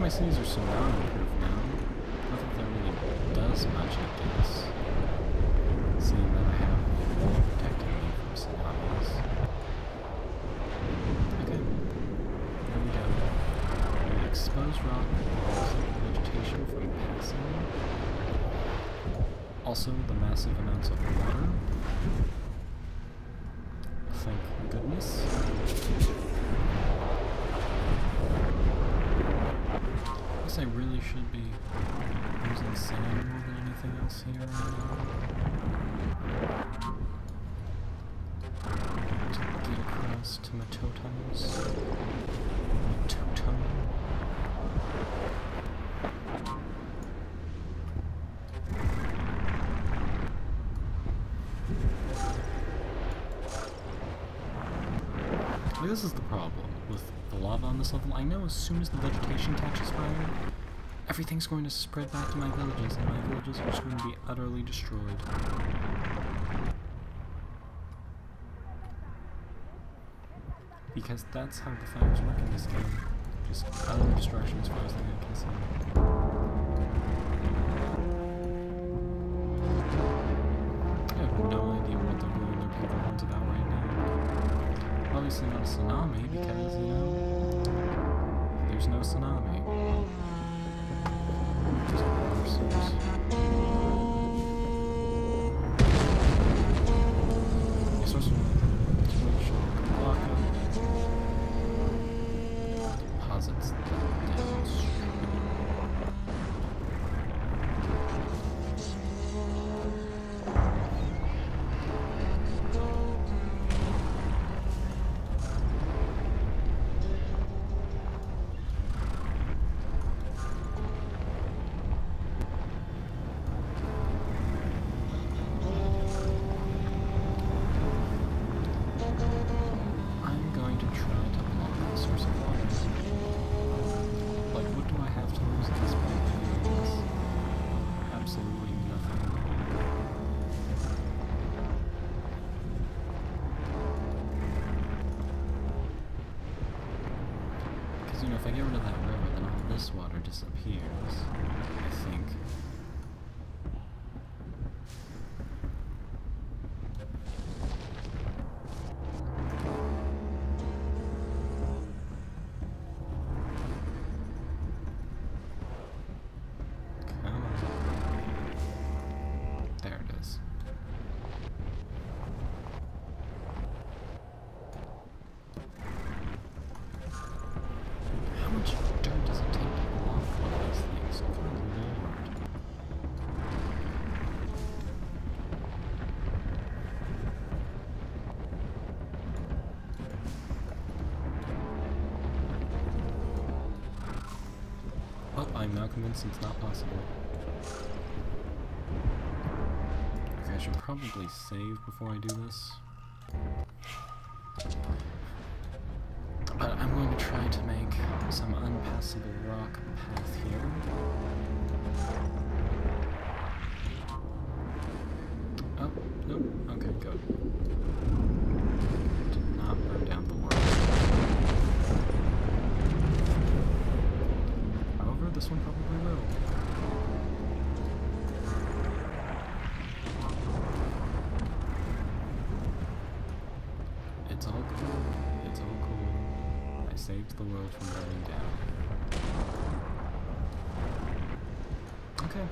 My cities are so non-proof now, not that really does much, I guess. Seeing that I have wall protecting me from tsunamis. Okay. There we go. An exposed rock vegetation from passing. Also, the massive amounts of water. Thank goodness. Guess I really should be using sand more than anything else here. To get across to Matotum's. Matotum. Like, this is the problem with the lava on this level. I know as soon as the vegetation catches fire, everything's going to spread back to my villages, and my villages are just going to be utterly destroyed. Because that's how the fires work in this game. Just utter destruction as far as the eye can see. I have no idea what they're doing their paper about right now. Obviously not a tsunami because, you know, there's no tsunami. Monsters. You know, if I get rid of that river, then all this water disappears. I think. I'm now convinced it's not possible. Okay, I should probably save before I do this. But I'm going to try to make some unpassable rock path here. all cool. It's all cool. I saved the world from burning down. Okay.